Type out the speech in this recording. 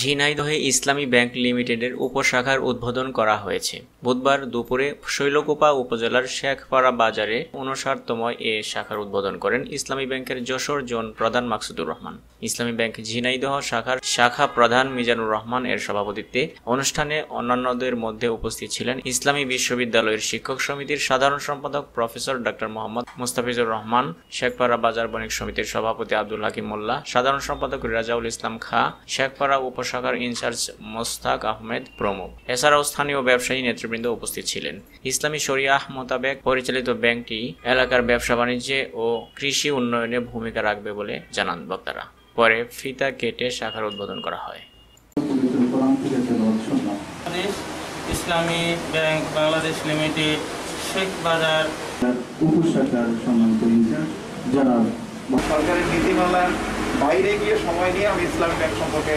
ঝিনাইদহে ইসলামী bank লিমিটেডের উপশাখার উদ্বোধন করা হয়েছে। বুধবার দুপুরে শৈলকোপা উপজেলার শেখপাড়া বাজারে উনষাটতম এ শাখার উদ্বোধন করেন ইসলামী ব্যাংকের যশোর জোন প্রধান মাকসুদুর রহমান। ইসলামী ব্যাংক ঝিনাইদহ শাখার শাখা প্রধান মিজানুর রহমান এর সভাপতিত্বে অনুষ্ঠানে অন্যান্যদের মধ্যে উপস্থিত ছিলেন ইসলামী বিশ্ববিদ্যালয়ের শিক্ষক সমিতির সাধারণ সম্পাদক প্রফেসর ডক্টর মোহাম্মদ মুস্তাফিজুর রহমান, শেখপাড়া বাজার বণিক সমিতির সভাপতি আব্দুল হাকিম মোল্লা, সাধারণ সম্পাদক রাজাউল ইসলাম খা, শেখপাড়া উপশাখার ইনচার্জ মোস্তাক আহমেদ প্রমুখ। এছাড়াও স্থানীয় ব্যবসায়ী নেতৃবৃন্দ উপস্থিত ছিলেন। ইসলামী শরিয়াহ মোতাবেক পরিচালিত ব্যাংকটি এলাকার ব্যবসা বাণিজ্যে ও কৃষি উন্নয়নে ভূমিকা রাখবে বলে জানান বক্তারা। পরে ফিতা কেটে শাখার উদ্বোধন করা হয়। ইসলামী ব্যাংক বাংলাদেশ লিমিটেড শেখ বাজার। উপশাখার সম্মানিত ইনচার্জ যারা সরকারের নীতিমালার বাইরে গিয়ে সময় নিয়ে আমি ইসলামী ব্যাংক সম্পর্কে